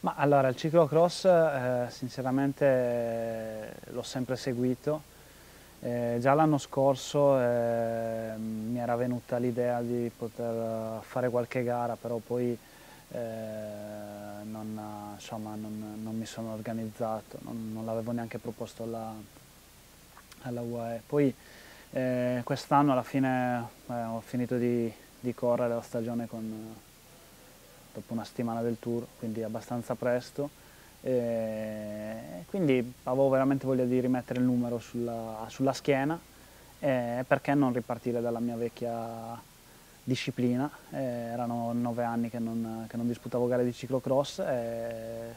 Ma allora il ciclocross eh, sinceramente eh, l'ho sempre seguito, eh, già l'anno scorso eh, mi era venuta l'idea di poter fare qualche gara, però poi eh, non, insomma, non, non, mi sono organizzato, non, non l'avevo neanche proposto alla, alla UAE. Poi eh, quest'anno alla fine ho finito di, di correre la stagione con dopo una settimana del tour, quindi abbastanza presto. E quindi avevo veramente voglia di rimettere il numero sulla, sulla schiena e perché non ripartire dalla mia vecchia disciplina. E erano nove anni che non, che non, disputavo gare di ciclocross e,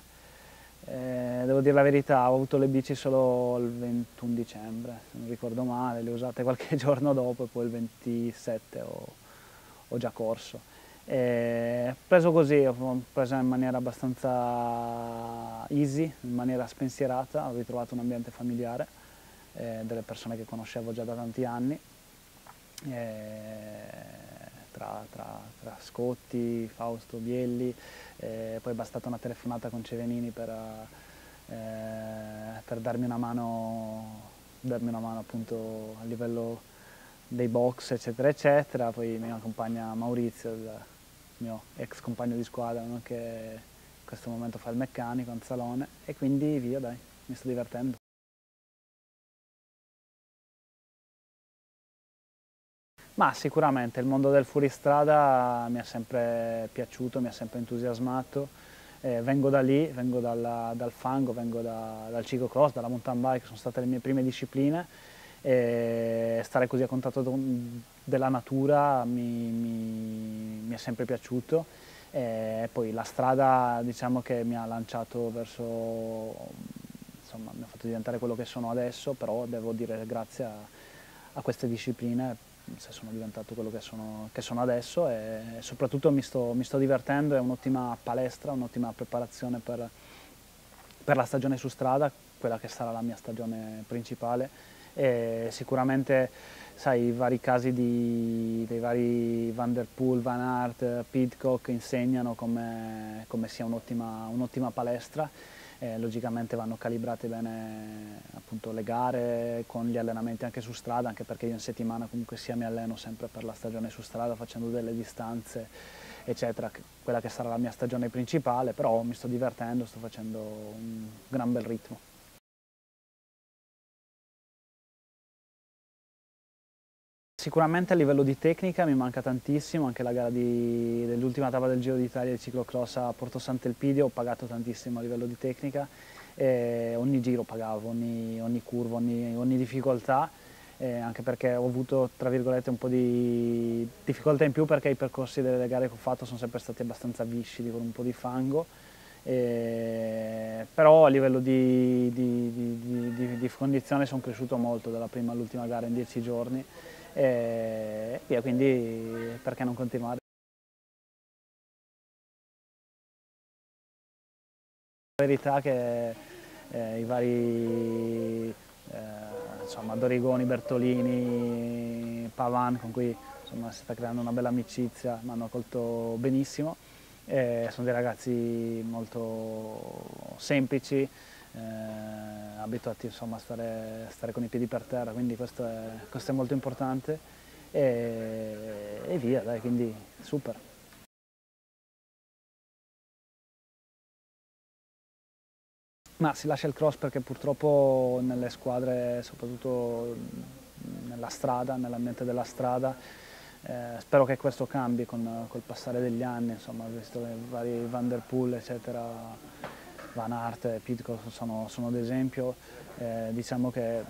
e devo dire la verità, ho avuto le bici solo il 21 dicembre, se non ricordo male, le ho usate qualche giorno dopo e poi il 27 ho, ho già corso. E preso così, ho preso in maniera abbastanza easy, in maniera spensierata, ho ritrovato un ambiente familiare, eh, delle persone che conoscevo già da tanti anni, eh, tra, tra, tra, Scotti, Fausto, Bielli, eh, poi è bastata una telefonata con Cevenini per, eh, per darmi una mano, darmi una mano appunto a livello dei box eccetera eccetera, poi mi accompagna Maurizio, mio ex compagno di squadra no? che in questo momento fa il meccanico, in salone e quindi via dai, mi sto divertendo. Ma sicuramente il mondo del fuoristrada mi è sempre piaciuto, mi ha sempre entusiasmato. Eh, vengo da lì, vengo dalla, dal fango, vengo da, dal ciclocross, dalla mountain bike, sono state le mie prime discipline e stare così a contatto della natura mi, mi, mi è sempre piaciuto. E poi la strada diciamo che mi ha lanciato verso, insomma mi ha fatto diventare quello che sono adesso, però devo dire grazie a, a queste discipline se sono diventato quello che sono, che sono adesso. E soprattutto mi sto, mi sto divertendo, è un'ottima palestra, un'ottima preparazione per, per la stagione su strada, quella che sarà la mia stagione principale e sicuramente sai, i vari casi di, dei vari Van Der Poel, Van Aert, Pidcock insegnano come, come sia un'ottima un palestra. Eh, logicamente vanno calibrate bene appunto, le gare con gli allenamenti anche su strada, anche perché io in settimana comunque sia mi alleno sempre per la stagione su strada facendo delle distanze eccetera, quella che sarà la mia stagione principale, però mi sto divertendo, sto facendo un gran bel ritmo. Sicuramente a livello di tecnica mi manca tantissimo, anche la gara dell'ultima tappa del Giro d'Italia di ciclocross a Porto Sant'Elpidio ho pagato tantissimo a livello di tecnica, ogni giro pagavo, ogni, ogni curva, ogni, ogni difficoltà, eh, anche perché ho avuto tra virgolette un po' di difficoltà in più perché i percorsi delle gare che ho fatto sono sempre stati abbastanza viscidi con un po' di fango, eh, però a livello di, di, di, di condizione sono cresciuto molto dalla prima all'ultima gara in dieci giorni e via, quindi perché non continuare? La verità è che eh, i vari eh, insomma, Dorigoni, Bertolini, Pavan con cui insomma, si sta creando una bella amicizia, mi hanno accolto benissimo, eh, sono dei ragazzi molto semplici, eh, abituati insomma, a stare, stare, con i piedi per terra, quindi questo è, questo è molto importante e, e via, dai, quindi super. Ma si lascia il cross perché purtroppo nelle squadre, soprattutto nella strada, nell'ambiente della strada, eh, spero che questo cambi con, col passare degli anni, insomma, visto i vari Van der Poel, eccetera, Van Aert e Pitcock sono, sono ad esempio, eh, diciamo che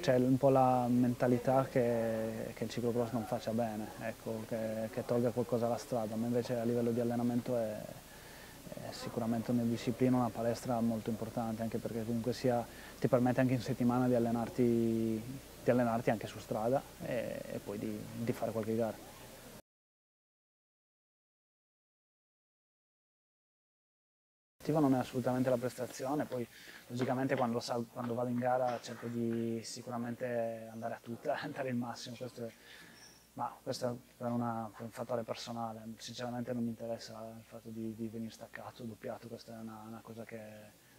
c'è un po' la mentalità che, che, il ciclocross non faccia bene, ecco, che, che, tolga qualcosa alla strada, ma invece a livello di allenamento è, è sicuramente una disciplina, una palestra molto importante, anche perché comunque sia, ti permette anche in settimana di allenarti, di allenarti anche su strada e, e poi di, di fare qualche gara. non è assolutamente la prestazione, poi logicamente quando, quando, vado in gara cerco di sicuramente andare a tutta, andare il massimo, questo è Ma questo è per, una, per, un fattore personale, sinceramente non mi interessa il fatto di, di venire staccato, doppiato, questa è una, una, cosa che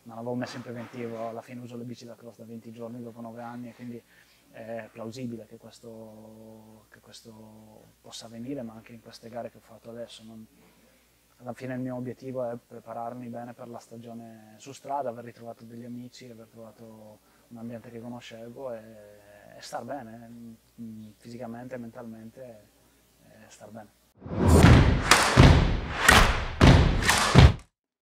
non avevo messo in preventivo, alla fine uso le bici da cross da 20 giorni dopo 9 anni e quindi è plausibile che questo, che questo possa avvenire, ma anche in queste gare che ho fatto adesso. Non, alla fine il mio obiettivo è prepararmi bene per la stagione su strada, aver ritrovato degli amici, aver trovato un ambiente che conoscevo e, e star bene, mm, fisicamente e mentalmente, e star bene.